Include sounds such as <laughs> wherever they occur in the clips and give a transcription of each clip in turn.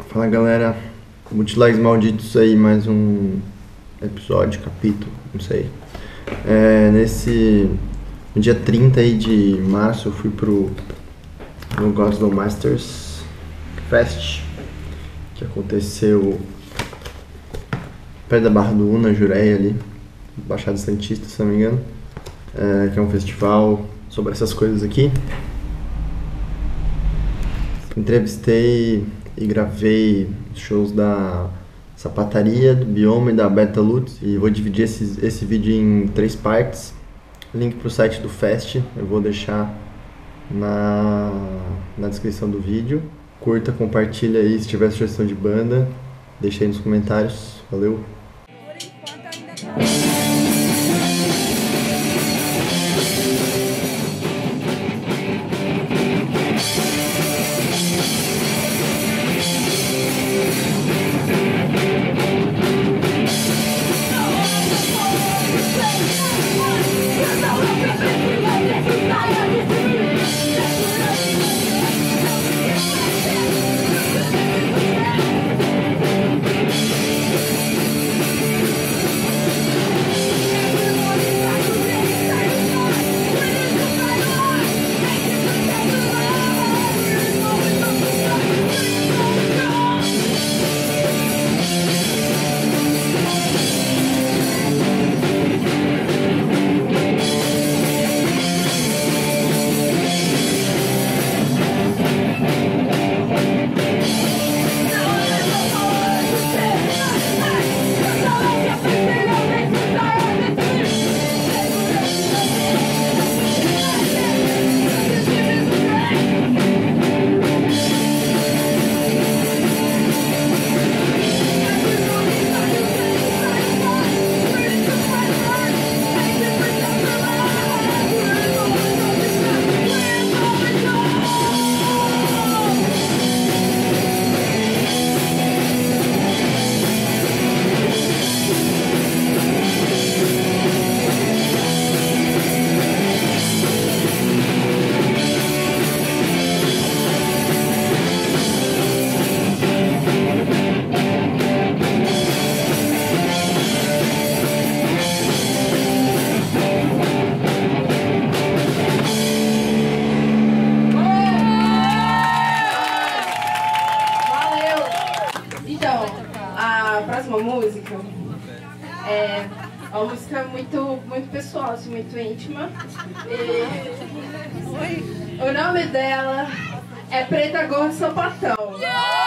Fala galera, Bootlegs Malditos aí, mais um episódio, capítulo, não sei. É, nesse no dia 30 aí de março eu fui pro no Goslow Masters Fest, que aconteceu perto da Barra do Una, Jureia ali, Baixada Santista, se não me engano, é, que é um festival sobre essas coisas aqui. Entrevistei e gravei shows da Sapataria, do Bioma e da Beta Lutz e vou dividir esse, esse vídeo em três partes. Link pro site do Fest eu vou deixar na, na descrição do vídeo. Curta, compartilha aí se tiver sugestão de banda, deixa aí nos comentários. Valeu! É uma música muito, muito pessoal, assim, muito íntima. E o nome dela é Preta Gorda Sapatão. Peraí,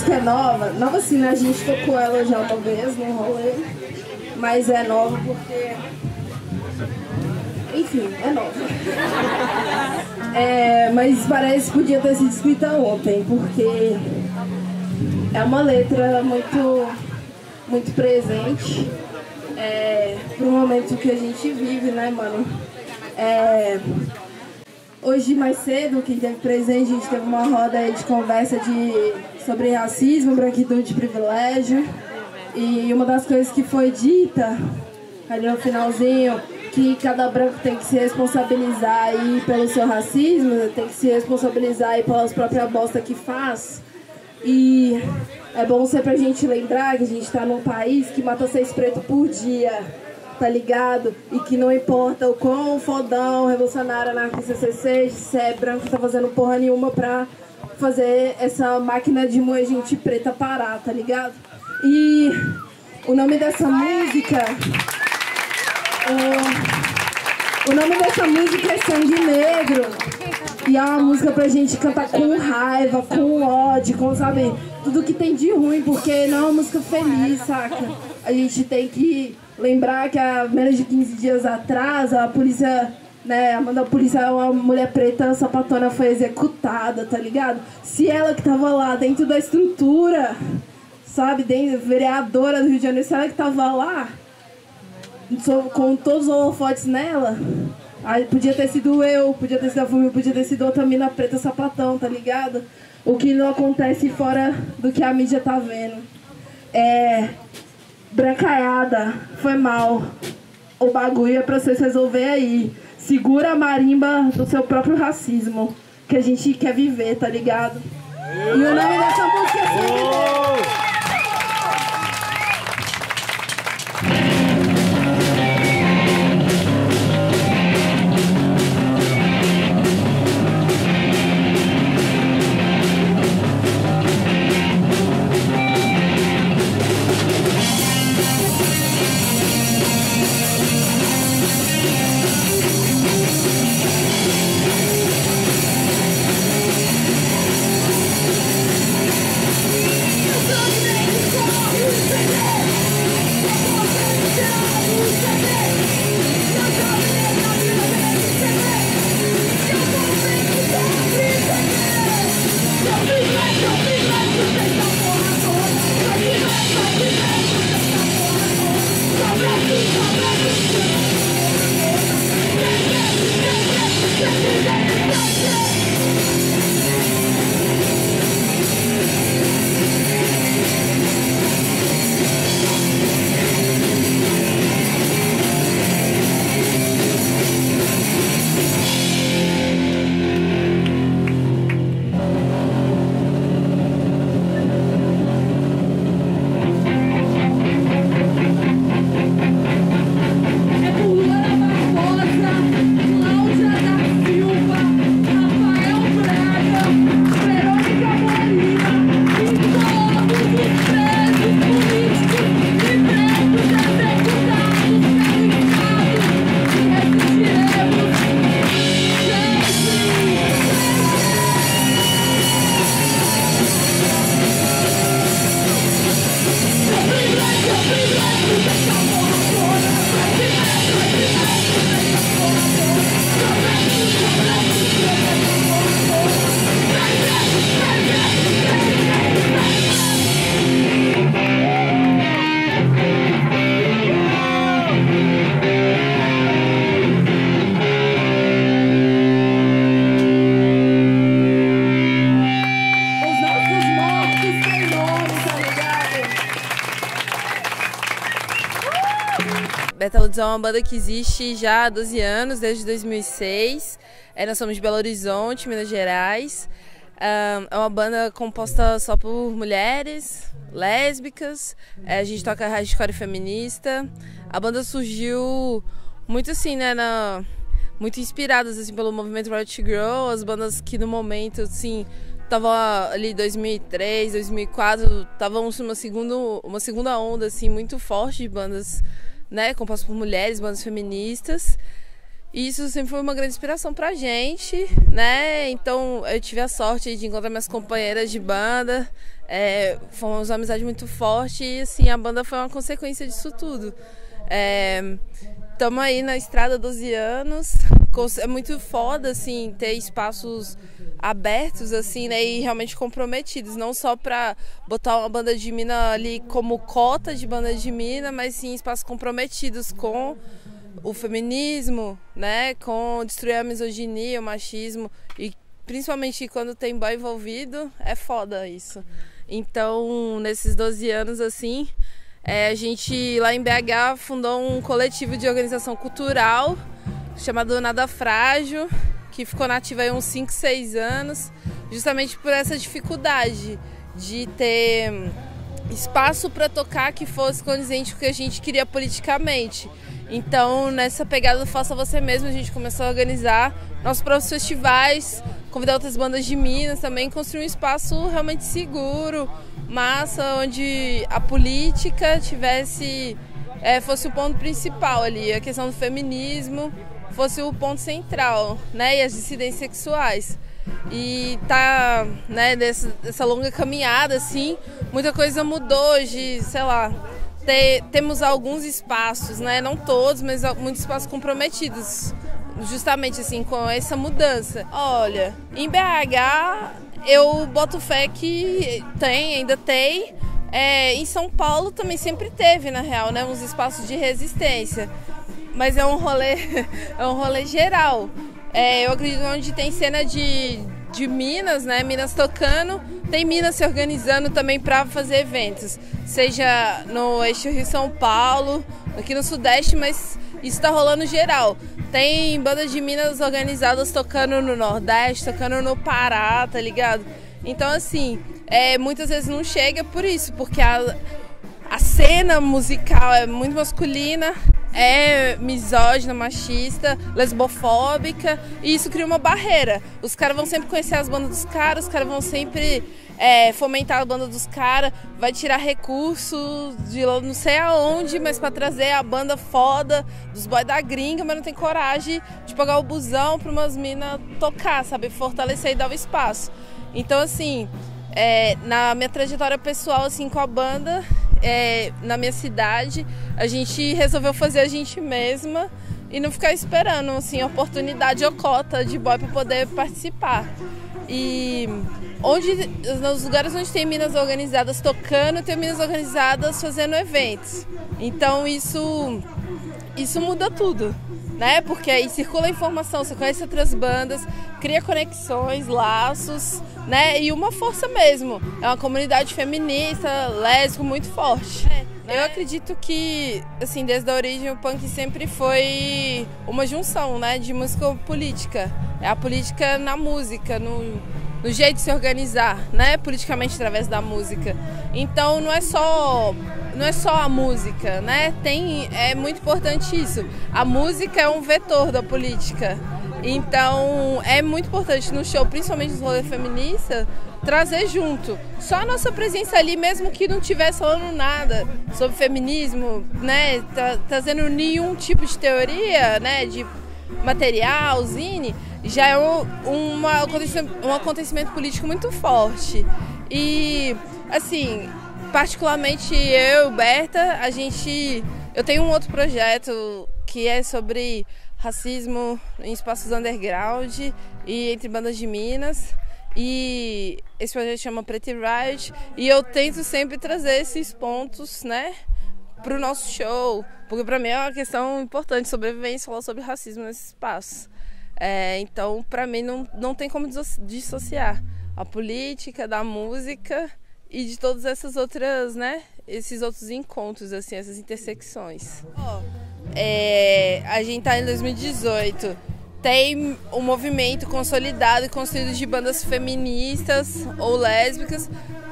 música, é nova. Nova assim, né? A gente tocou ela já uma vez no rolê. Mas é nova porque. Enfim, é nova. É, mas parece que podia ter sido escrita ontem, porque é uma letra muito, muito presente é, pro momento que a gente vive, né, mano? É, hoje mais cedo, quem teve presente, a gente teve uma roda aí de conversa de, sobre racismo, branquitude e privilégio. E uma das coisas que foi dita ali no finalzinho, que cada branco tem que se responsabilizar aí pelo seu racismo, tem que se responsabilizar aí pelas próprias bosta que faz. E é bom ser pra gente lembrar que a gente tá num país que mata seis pretos por dia, tá ligado? E que não importa o quão fodão, revolucionário, anarquista você seja, se é branco, tá fazendo porra nenhuma pra fazer essa máquina de moer gente preta parar, tá ligado? E o nome dessa música. O, o nome dessa música é Sangue Negro. E é uma música pra gente cantar com raiva, com ódio, com, sabe, tudo que tem de ruim, porque não é uma música feliz, saca? A gente tem que lembrar que há menos de 15 dias atrás a polícia né, a polícia, uma mulher preta sapatona foi executada, tá ligado? Se ela que tava lá dentro da estrutura sabe, vereadora do Rio de Janeiro, se ela que tava lá, com todos os holofotes nela, aí podia ter sido eu, podia ter sido a família, podia ter sido outra mina preta sapatão, tá ligado? O que não acontece fora do que a mídia tá vendo. É. Brancaiada, foi mal. O bagulho é pra vocês resolver aí. Segura a marimba do seu próprio racismo. Que a gente quer viver, tá ligado? E o nome dessa música é Sangue uma banda que existe já há 12 anos, desde 2006. É, nós somos de Belo Horizonte, Minas Gerais. É uma banda composta só por mulheres, lésbicas. É, a gente toca hardcore feminista. A banda surgiu muito assim, né, na, muito inspiradas assim pelo movimento Riot Girl, as bandas que no momento assim estavam ali 2003, 2004, estavam uma segunda uma segunda onda assim muito forte de bandas né, composto por mulheres, bandas feministas. E isso sempre foi uma grande inspiração pra gente, né? Então eu tive a sorte de encontrar minhas companheiras de banda, é, fomos uma amizade muito forte e assim, a banda foi uma consequência disso tudo. Estamos aí na estrada 12 anos, é muito foda assim ter espaços abertos assim, né, e realmente comprometidos, não só para botar uma banda de mina ali como cota de banda de mina, mas sim espaços comprometidos com o feminismo, né, com destruir a misoginia, o machismo. E principalmente quando tem boy envolvido, é foda isso. Então, nesses 12 anos assim, é, a gente lá em BH fundou um coletivo de organização cultural chamado Nada Frágil, que ficou nativa há uns 5, 6 anos, justamente por essa dificuldade de ter espaço para tocar que fosse condizente com o que a gente queria politicamente. Então, nessa pegada do Faça Você Mesmo, a gente começou a organizar nossos próprios festivais, convidar outras bandas de Minas também, construir um espaço realmente seguro, massa, onde a política tivesse é, fosse o ponto principal ali, a questão do feminismo fosse o ponto central, né, e as dissidências sexuais. E tá, né, dessa, dessa longa caminhada assim, muita coisa mudou hoje, sei lá, ter, temos alguns espaços, né? Não todos, mas muitos espaços comprometidos justamente assim com essa mudança. Olha, em BH eu boto fé que tem, ainda tem. É, em São Paulo também sempre teve, na real, né, uns espaços de resistência. Mas é um rolê, <laughs> é um rolê geral. É, eu acredito onde tem cena de, de Minas, né? Minas tocando, tem Minas se organizando também para fazer eventos, seja no eixo Rio São Paulo, aqui no Sudeste, mas isso está rolando geral. Tem bandas de Minas organizadas tocando no Nordeste, tocando no Pará, tá ligado? Então, assim, é, muitas vezes não chega por isso, porque a, a cena musical é muito masculina, é misógina, machista, lesbofóbica, e isso cria uma barreira. Os caras vão sempre conhecer as bandas dos caras, os caras vão sempre é, fomentar a banda dos caras, vai tirar recursos de não sei aonde, mas para trazer a banda foda dos boys da gringa, mas não tem coragem de pagar o busão para umas minas tocar, sabe? Fortalecer e dar o espaço. Então, assim, é, na minha trajetória pessoal, assim, com a banda, é, na minha cidade, a gente resolveu fazer a gente mesma e não ficar esperando assim oportunidade ou cota de boy para poder participar. E onde nos lugares onde tem minas organizadas tocando, tem minas organizadas fazendo eventos. Então isso isso muda tudo, né? Porque aí circula a informação, você conhece outras bandas, cria conexões, laços, né? E uma força mesmo. É uma comunidade feminista, lésbico muito forte. É, né? Eu acredito que, assim, desde a origem o punk sempre foi uma junção, né? De música política. É a política na música, no, no jeito de se organizar, né? Politicamente através da música. Então não é só não é só a música, né? Tem é muito importante isso. A música é um vetor da política. Então é muito importante no show, principalmente no rolê feminista, trazer junto. Só a nossa presença ali, mesmo que não tivesse falando nada sobre feminismo, né, tra trazendo nenhum tipo de teoria, né, de material, zine, já é um, uma, um acontecimento político muito forte. E, assim, particularmente eu, Berta, a gente. Eu tenho um outro projeto que é sobre racismo em espaços underground e entre bandas de Minas. E esse projeto chama Pretty Riot e eu tento sempre trazer esses pontos, né, para o nosso show, porque para mim é uma questão importante sobrevivência falar sobre racismo nesse espaço. É, então, para mim não, não tem como dissociar a política da música e de todas essas outras, né, esses outros encontros assim, essas intersecções. Oh é, a gente está em 2018. Tem um movimento consolidado e construído de bandas feministas ou lésbicas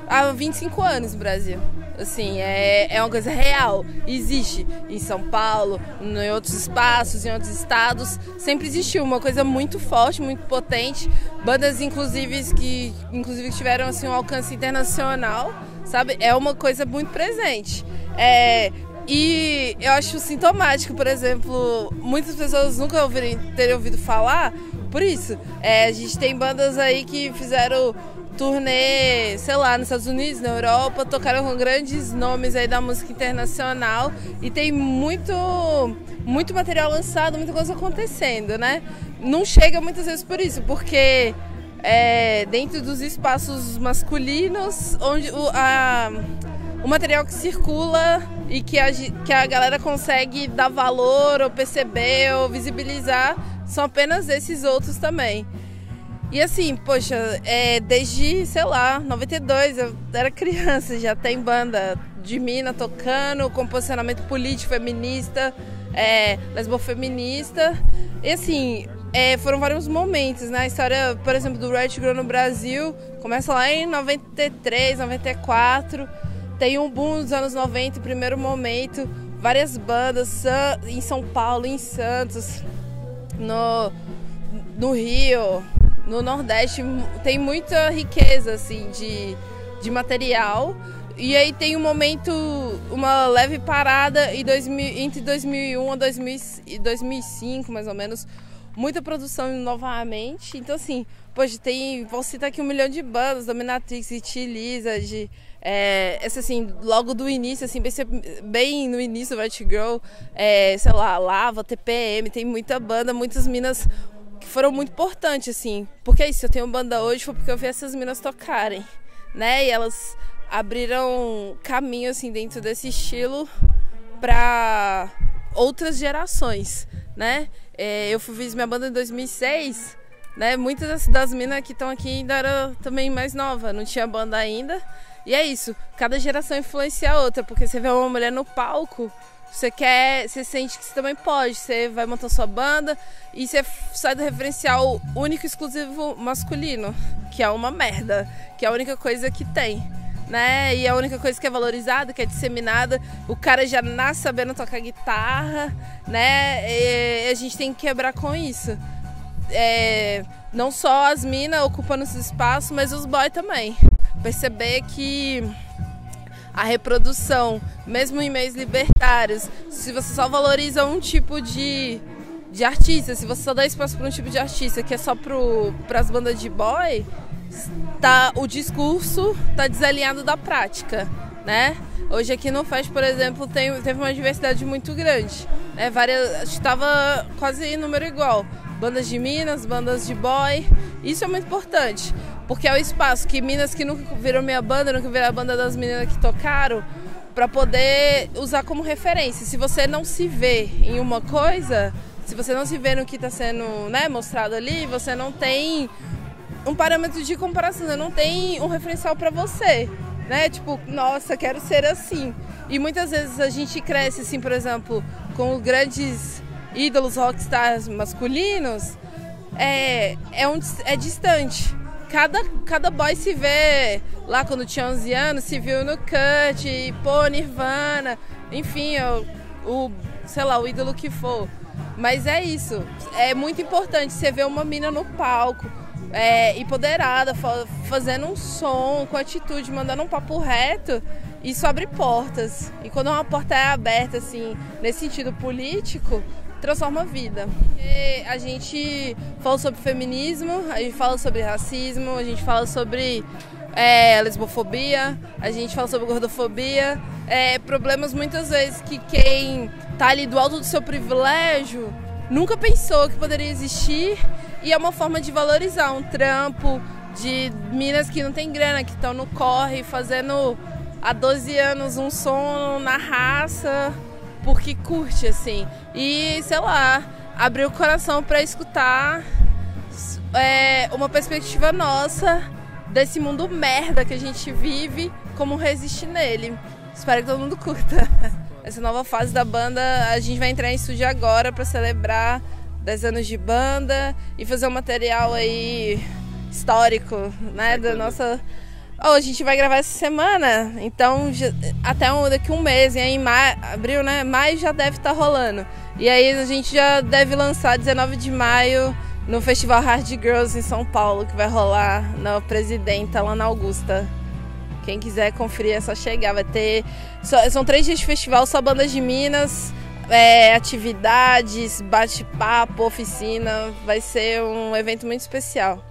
há 25 anos no Brasil. Assim, é, é uma coisa real. Existe em São Paulo, em outros espaços, em outros estados. Sempre existiu uma coisa muito forte, muito potente. Bandas, inclusive, que inclusive tiveram assim, um alcance internacional, sabe? É uma coisa muito presente. É, e eu acho sintomático, por exemplo, muitas pessoas nunca ouvirem, terem ouvido falar por isso. É, a gente tem bandas aí que fizeram turnê, sei lá, nos Estados Unidos, na Europa, tocaram com grandes nomes aí da música internacional e tem muito muito material lançado, muita coisa acontecendo, né? Não chega muitas vezes por isso, porque é, dentro dos espaços masculinos, onde o, a, o material que circula e que a, que a galera consegue dar valor ou perceber ou visibilizar são apenas esses outros também. E assim, poxa, é, desde, sei lá, 92, eu era criança, já tem banda de mina tocando, com posicionamento político feminista, é, lesbofeminista. E assim, é, foram vários momentos, né? A história, por exemplo, do Red Grow no Brasil começa lá em 93, 94. Tem um boom dos anos 90, primeiro momento, várias bandas em São Paulo, em Santos, no, no Rio, no Nordeste tem muita riqueza assim de, de material. E aí tem um momento, uma leve parada 2000, entre 2001 e 2005, mais ou menos, muita produção novamente. Então, assim, poxa, tem, vou citar aqui um milhão de bandas, Dominatrix, It Lizard, é, essa assim, logo do início, assim, bem, bem no início Girl, é, sei lá, Lava, TPM, tem muita banda, muitas minas foram muito importantes, assim. Porque é isso, eu tenho banda hoje foi porque eu vi essas minas tocarem, né? E elas abriram caminho, assim, dentro desse estilo para outras gerações, né? É, eu fiz minha banda em 2006, né? Muitas das, das minas que estão aqui ainda eram também mais nova, não tinha banda ainda. E é isso, cada geração influencia a outra, porque você vê uma mulher no palco, você quer, você sente que você também pode, você vai montar sua banda e você sai do referencial único exclusivo masculino, que é uma merda, que é a única coisa que tem. Né? E a única coisa que é valorizada, que é disseminada, o cara já nasce sabendo tocar guitarra, né? E a gente tem que quebrar com isso. É, não só as minas ocupando esse espaço, mas os boys também. Perceber que a reprodução, mesmo em meios libertários, se você só valoriza um tipo de, de artista, se você só dá espaço para um tipo de artista que é só para as bandas de boy, tá, o discurso está desalinhado da prática, né? Hoje aqui no FEST, por exemplo, tem, teve uma diversidade muito grande. Né? Várias, estava quase em número igual. Bandas de Minas, bandas de boy. Isso é muito importante. Porque é o espaço que Minas que nunca viram minha banda, nunca viram a banda das meninas que tocaram, para poder usar como referência. Se você não se vê em uma coisa, se você não se vê no que está sendo né, mostrado ali, você não tem um parâmetro de comparação, não tem um referencial para você, né? Tipo, nossa, quero ser assim. E muitas vezes a gente cresce assim, por exemplo, com grandes ídolos rockstars masculinos, é, é, um, é distante cada, cada boy se vê lá quando tinha 11 anos, se viu no Cut, pô, Nirvana, enfim, o, o, sei lá, o ídolo que for. Mas é isso, é muito importante você ver uma mina no palco, é, empoderada, fazendo um som, com atitude, mandando um papo reto, isso abre portas. E quando uma porta é aberta, assim, nesse sentido político, transforma a vida. E a gente fala sobre feminismo, a gente fala sobre racismo, a gente fala sobre é, lesbofobia, a gente fala sobre gordofobia, é, problemas muitas vezes que quem tá ali do alto do seu privilégio nunca pensou que poderia existir e é uma forma de valorizar um trampo de minas que não tem grana, que estão no corre, fazendo há 12 anos um som na raça, porque curte, assim. E, sei lá, abrir o coração para escutar é, uma perspectiva nossa desse mundo merda que a gente vive, como resistir nele. Espero que todo mundo curta. <laughs> Essa nova fase da banda, a gente vai entrar em estúdio agora para celebrar 10 anos de banda e fazer um material aí histórico, né, da nossa Oh, a gente vai gravar essa semana, então até um, daqui um mês, aí em abril, né? Maio já deve estar tá rolando. E aí a gente já deve lançar 19 de maio no Festival Hard Girls em São Paulo, que vai rolar na Presidenta, lá na Augusta. Quem quiser conferir é só chegar. Vai ter. São três dias de festival, só bandas de Minas, é, atividades, bate-papo, oficina. Vai ser um evento muito especial.